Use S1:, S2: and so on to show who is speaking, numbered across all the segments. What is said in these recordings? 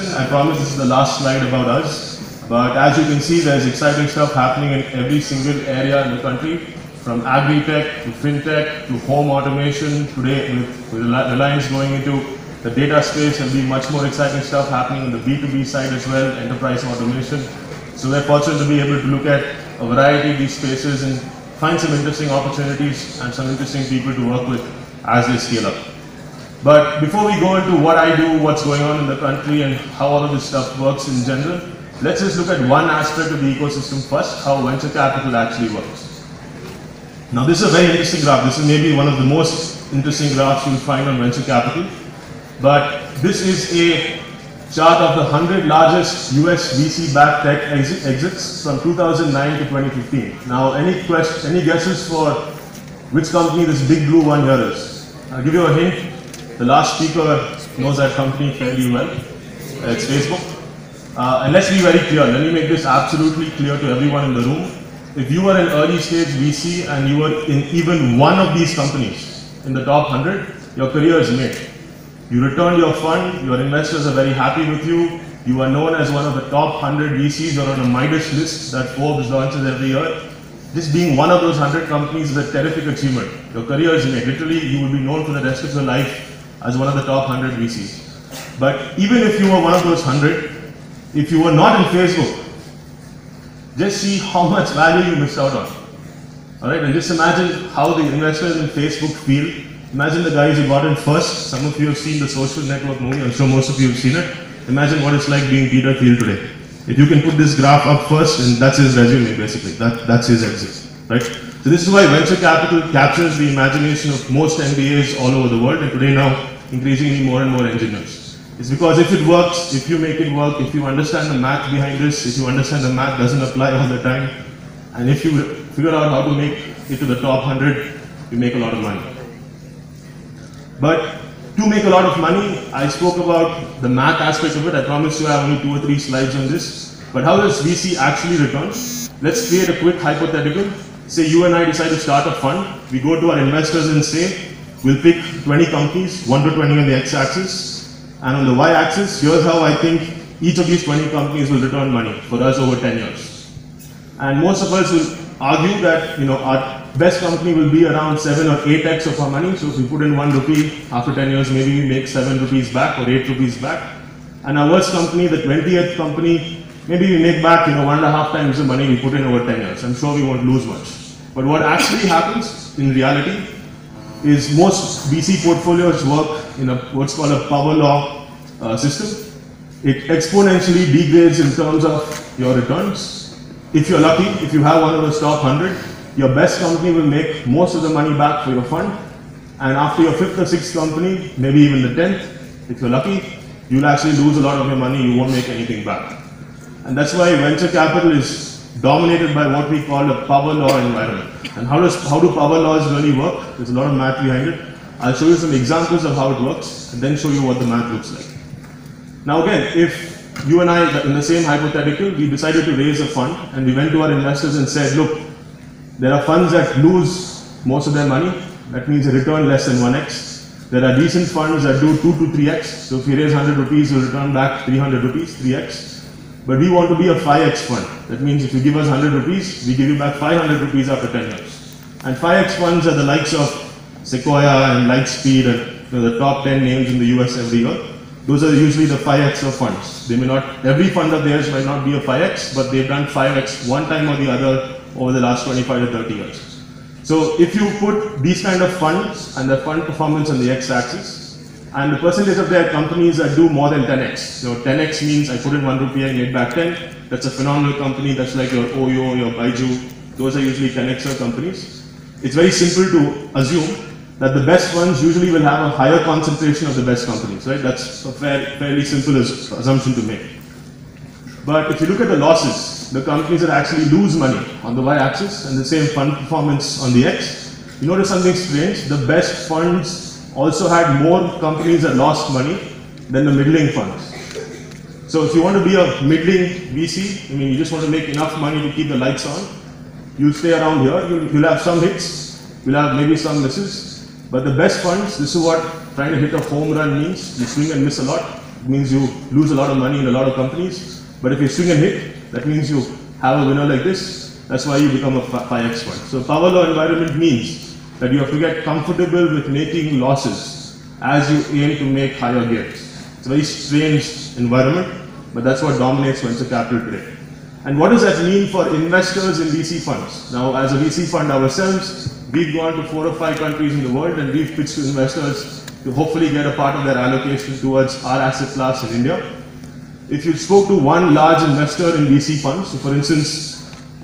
S1: I promise this is the last slide about us. But as you can see, there's exciting stuff happening in every single area in the country, from agri-tech to fintech to home automation. Today, with, with Reliance going into the data space, there'll be much more exciting stuff happening on the B2B side as well, enterprise automation. So we're fortunate to be able to look at a variety of these spaces and find some interesting opportunities and some interesting people to work with as they scale up. But before we go into what I do, what's going on in the country, and how all of this stuff works in general, let's just look at one aspect of the ecosystem first, how venture capital actually works. Now this is a very interesting graph. This is maybe one of the most interesting graphs you'll find on venture capital. But this is a chart of the 100 largest US VC-backed tech exits from 2009 to 2015. Now, any question, any guesses for which company this big blue one here is? I'll give you a hint. The last speaker knows that company fairly well. It's Facebook. Uh, and let's be very clear. Let me make this absolutely clear to everyone in the room. If you were an early stage VC and you were in even one of these companies in the top 100, your career is made. You return your fund, your investors are very happy with you, you are known as one of the top 100 VCs, you're on a Midas list that Forbes launches every year. Just being one of those 100 companies is a terrific achievement. Your career is made. Literally, you will be known for the rest of your life as one of the top 100 VCs. But even if you were one of those 100, if you were not in Facebook, just see how much value you missed out on. Alright, and just imagine how the investors in Facebook feel. Imagine the guys who got in first. Some of you have seen the social network movie, I'm sure most of you have seen it. Imagine what it's like being Peter Thiel today. If you can put this graph up first, and that's his resume basically, that, that's his exit, right? So this is why venture capital captures the imagination of most MBAs all over the world, and today now increasingly more and more engineers. It's because if it works, if you make it work, if you understand the math behind this, if you understand the math doesn't apply all the time, and if you figure out how to make it to the top 100, you make a lot of money. But to make a lot of money, I spoke about the math aspect of it. I promised you I have only two or three slides on this. But how does VC actually return? Let's create a quick hypothetical. Say you and I decide to start a fund. We go to our investors and say, we'll pick 20 companies, 1 to 20 on the x-axis. And on the y-axis, here's how I think each of these 20 companies will return money for us over 10 years. And most of us will argue that you know our best company will be around 7 or 8x of our money. So if we put in 1 rupee, after 10 years, maybe we make 7 rupees back or 8 rupees back. And our worst company, the 20th company, maybe we make back, you know, one and a half times the money we put in over 10 years. I'm sure we won't lose much. But what actually happens in reality is most VC portfolios work in a what's called a power law uh, system. It exponentially degrades in terms of your returns. If you're lucky, if you have one of the top 100, your best company will make most of the money back for your fund. And after your fifth or sixth company, maybe even the tenth, if you're lucky, you'll actually lose a lot of your money, you won't make anything back. And that's why venture capital is dominated by what we call a power law environment. And how, does, how do power laws really work? There's a lot of math behind it. I'll show you some examples of how it works and then show you what the math looks like. Now again, if you and I, in the same hypothetical, we decided to raise a fund and we went to our investors and said, look, there are funds that lose most of their money. That means a return less than 1x. There are decent funds that do 2 to 3x. So if you raise 100 rupees, you'll return back 300 rupees, 3x. But we want to be a 5x fund. That means if you give us 100 rupees, we give you back 500 rupees after 10 years. And 5x funds are the likes of Sequoia and Lightspeed and you know, the top 10 names in the US every year. Those are usually the 5x of funds. They may not, every fund of theirs might not be a 5x, but they've done 5x one time or the other over the last 25 to 30 years. So if you put these kind of funds and the fund performance on the x-axis, and the percentage of their companies that do more than 10x. So 10x means I put in one rupee and made back 10. That's a phenomenal company. That's like your Oyo, your Byju. Those are usually 10xer companies. It's very simple to assume that the best ones usually will have a higher concentration of the best companies, right? That's a fair, fairly simple assumption to make. But if you look at the losses, the companies that actually lose money on the y-axis and the same fund performance on the x, you notice something strange. The best funds also had more companies that lost money than the middling funds. So if you want to be a middling VC, I mean, you just want to make enough money to keep the lights on, you'll stay around here. You'll, you'll have some hits, you'll have maybe some misses. But the best funds, this is what trying to hit a home run means. You swing and miss a lot. It means you lose a lot of money in a lot of companies. But if you swing and hit, that means you have a winner like this. That's why you become a 5x fund. So power law environment means that you have to get comfortable with making losses as you aim to make higher gains. It's a very strange environment, but that's what dominates venture capital today. And what does that mean for investors in VC funds? Now, as a VC fund ourselves, we've gone to four or five countries in the world and we've pitched to investors to hopefully get a part of their allocation towards our asset class in India. If you spoke to one large investor in VC funds, so for instance,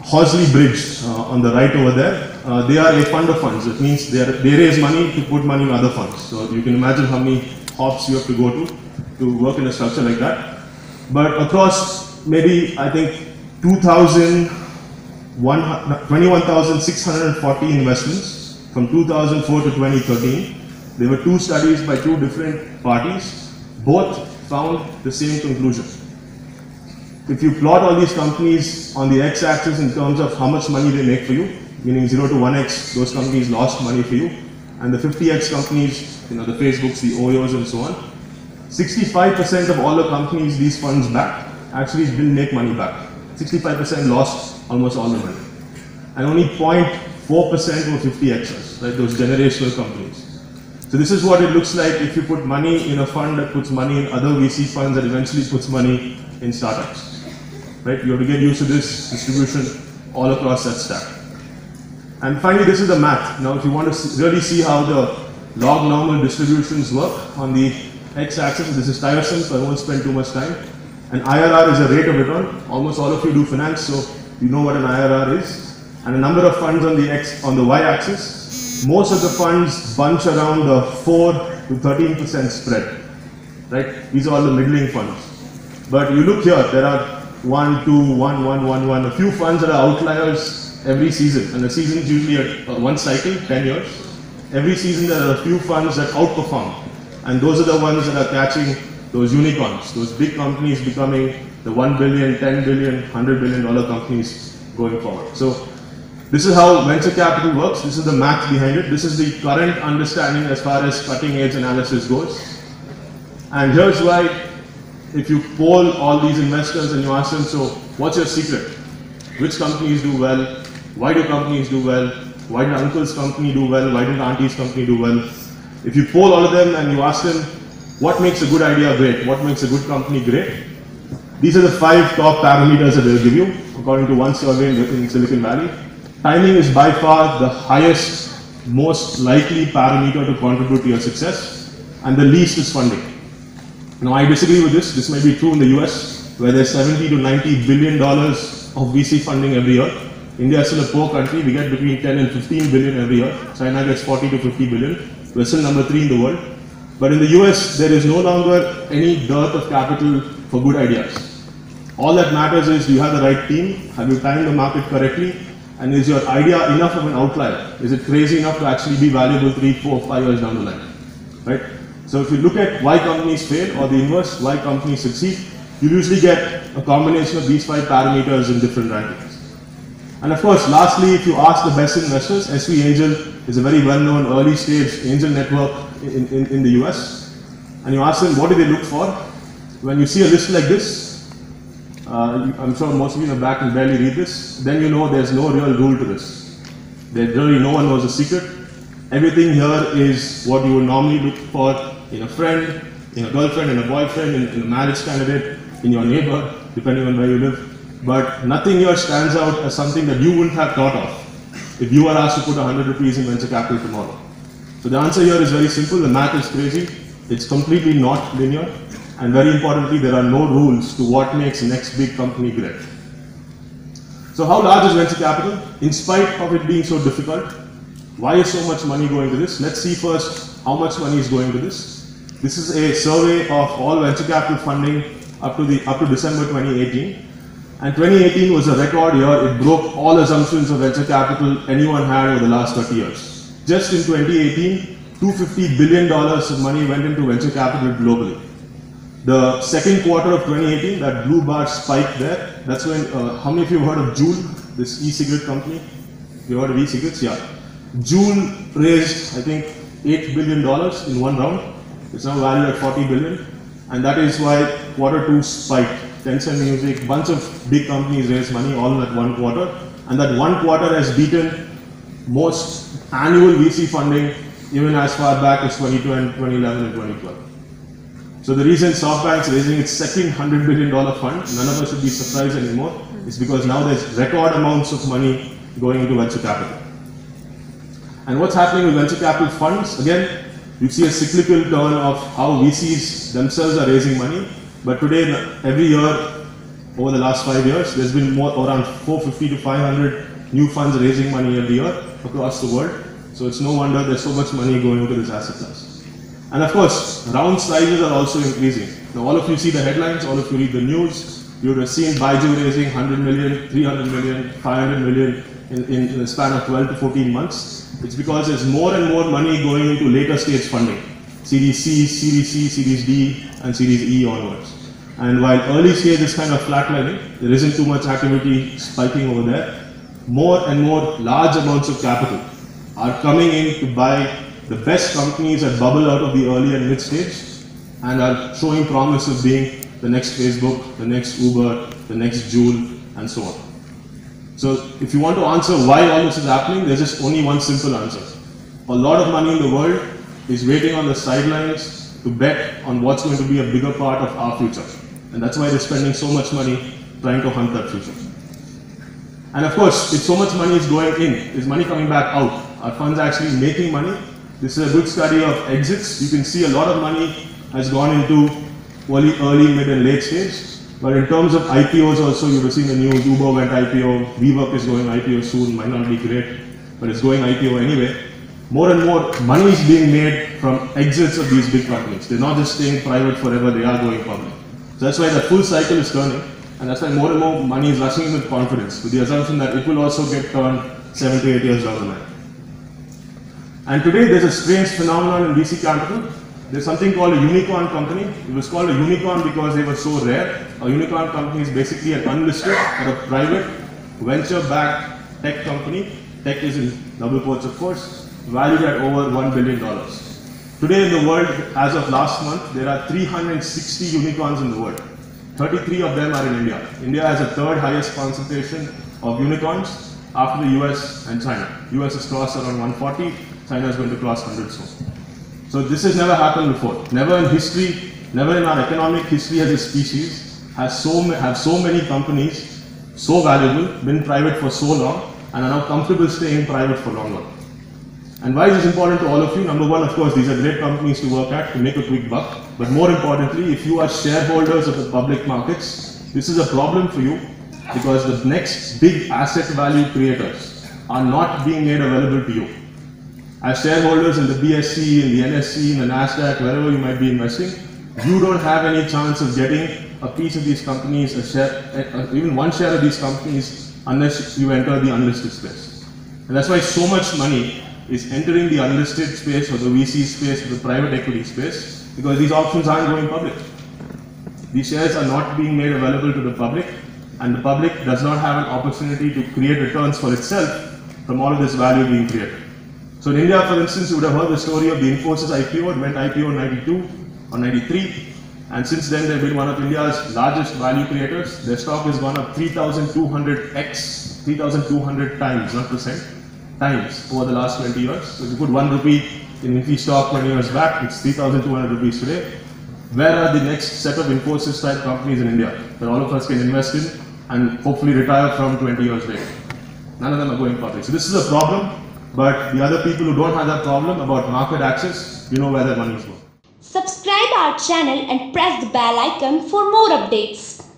S1: Horsley Bridge uh, on the right over there, uh, they are a fund of funds. It means they, are, they raise money to put money in other funds. So you can imagine how many hops you have to go to to work in a structure like that. But across maybe, I think, 21,640 investments from 2004 to 2013. There were two studies by two different parties. Both found the same conclusion. If you plot all these companies on the x-axis in terms of how much money they make for you, meaning 0 to 1x, those companies lost money for you, and the 50x companies, you know, the Facebooks, the Oyos and so on, 65% of all the companies these funds back actually didn't make money back. 65% lost almost all the money. And only 0.4% were 50xers, right, those generational companies. So this is what it looks like if you put money in a fund that puts money in other VC funds that eventually puts money in startups. Right? You have to get used to this distribution all across that stack. And finally, this is the math. Now, if you want to really see how the log normal distributions work on the x-axis, this is tiresome, so I won't spend too much time. An IRR is a rate of return. Almost all of you do finance, so you know what an IRR is. And a number of funds on the x on the y-axis. Most of the funds bunch around the 4 to 13% spread. Right? These are all the middling funds. But you look here, there are one, two, one, one, one, one. A few funds that are outliers every season, and the season is usually at uh, one cycle, 10 years. Every season there are a few funds that outperform, and those are the ones that are catching those unicorns, those big companies becoming the 1 billion, 10 billion, 100 billion dollar companies going forward. So this is how venture capital works. This is the math behind it. This is the current understanding as far as cutting edge analysis goes. And here's why if you poll all these investors and you ask them, so what's your secret? Which companies do well? Why do companies do well? Why did uncle's company do well? Why did auntie's company do well? If you poll all of them and you ask them, what makes a good idea great? What makes a good company great? These are the five top parameters that they'll give you, according to one survey in Silicon Valley. Timing is by far the highest, most likely parameter to contribute to your success, and the least is funding. Now, I disagree with this. This may be true in the US, where there's 70 to 90 billion dollars of VC funding every year. India is still a poor country. We get between 10 and 15 billion every year. China gets 40 to 50 billion. We're still number three in the world. But in the US, there is no longer any dearth of capital for good ideas. All that matters is you have the right team? Have you timed the market correctly? And is your idea enough of an outlier? Is it crazy enough to actually be valuable three, four, five years down the line? Right? So if you look at why companies fail or the inverse, why companies succeed, you usually get a combination of these five parameters in different rankings. And of course, lastly, if you ask the best investors, SV Angel is a very well-known early stage angel network in, in, in the US. And you ask them, what do they look for? When you see a list like this, uh, I'm sure most of you in the back can barely read this, then you know there's no real rule to this. There really no one knows the secret. Everything here is what you would normally look for in a friend, in a girlfriend, in a boyfriend, in, in a marriage candidate, in your neighbor, depending on where you live. But nothing here stands out as something that you wouldn't have thought of if you were asked to put 100 rupees in venture capital tomorrow. So the answer here is very simple. The math is crazy. It's completely not linear. And very importantly, there are no rules to what makes next big company great. So how large is venture capital? In spite of it being so difficult, why is so much money going to this? Let's see first how much money is going to this. This is a survey of all venture capital funding up to the up to December 2018. And 2018 was a record year. It broke all assumptions of venture capital anyone had over the last 30 years. Just in 2018, $250 billion of money went into venture capital globally. The second quarter of 2018, that blue bar spiked there. That's when, uh, how many of you heard of Juul, this e-cigarette company? You heard of e-cigarettes? Yeah. Juul raised, I think, $8 billion in one round. It's now valued at 40 billion. And that is why quarter two spiked. Tencent Music, bunch of big companies raised money all in that one quarter. And that one quarter has beaten most annual VC funding even as far back as 2010, 2011 and 2012. So the reason SoftBank's raising its second $100 billion fund, none of us should be surprised anymore, is because now there's record amounts of money going into venture capital. And what's happening with venture capital funds? Again, you see a cyclical turn of how VCs themselves are raising money. But today, every year, over the last five years, there's been more around 450 to 500 new funds raising money every year across the world. So it's no wonder there's so much money going into this asset class. And of course, round sizes are also increasing. Now, all of you see the headlines, all of you read the news. You would have seen Baidu raising 100 million, 300 million, 500 million in, in, a span of 12 to 14 months. It's because there's more and more money going into later stage funding. Series C, Series C, Series D, and Series E onwards. And while early stage is kind of flatlining, there isn't too much activity spiking over there. More and more large amounts of capital are coming in to buy the best companies that bubble out of the early and mid stage and are showing promise of being the next Facebook, the next Uber, the next Juul, and so on. So if you want to answer why all this is happening, there's just only one simple answer. A lot of money in the world is waiting on the sidelines to bet on what's going to be a bigger part of our future. And that's why they're spending so much money trying to hunt that future. And of course, if so much money is going in, is money coming back out? Are funds actually making money? This is a good study of exits. You can see a lot of money has gone into early, early, mid, and late stage. But in terms of IPOs also, you have seen the news, Uber went IPO, WeWork is going IPO soon, might not be great, but it's going IPO anyway. More and more money is being made from exits of these big companies. They're not just staying private forever, they are going public. So that's why the full cycle is turning, and that's why more and more money is rushing in with confidence, with the assumption that it will also get turned seven to eight years down the line. And today there's a strange phenomenon in VC capital. There's something called a unicorn company. It was called a unicorn because they were so rare. A unicorn company is basically an unlisted or a private venture-backed tech company. Tech is in double quotes, of course, valued at over $1 billion. Today in the world, as of last month, there are 360 unicorns in the world. 33 of them are in India. India has the third highest concentration of unicorns after the US and China. US has crossed around 140, China is going to cross 100 soon. So this has never happened before. Never in history, never in our economic history as a species has so have so many companies so valuable been private for so long and are now comfortable staying private for longer. And why is this important to all of you? Number one, of course, these are great companies to work at to make a quick buck. But more importantly, if you are shareholders of the public markets, this is a problem for you because the next big asset value creators are not being made available to you. As shareholders in the BSE, in the NSE, in the NASDAQ, wherever you might be investing, you don't have any chance of getting a piece of these companies, a share, eh, uh, even one share of these companies, unless you enter the unlisted space. And that's why so much money is entering the unlisted space or the VC space or the private equity space because these options aren't going public. These shares are not being made available to the public and the public does not have an opportunity to create returns for itself from all of this value being created. So in India, for instance, you would have heard the story of the Infosys IPO. It went IPO in 92 or 93. And since then, they've been one of India's largest value creators. Their stock has gone up 3,200x, 3,200 times, not percent, times over the last 20 years. So if you put one rupee in Infy stock 20 years back, it's 3,200 rupees today. Where are the next set of Infosys type companies in India that all of us can invest in and hopefully retire from 20 years later? None of them are going public. So this is a problem, but the other people who don't have that problem about market access, you know where their money is going.
S2: Subscribe our channel and press the bell icon for more updates.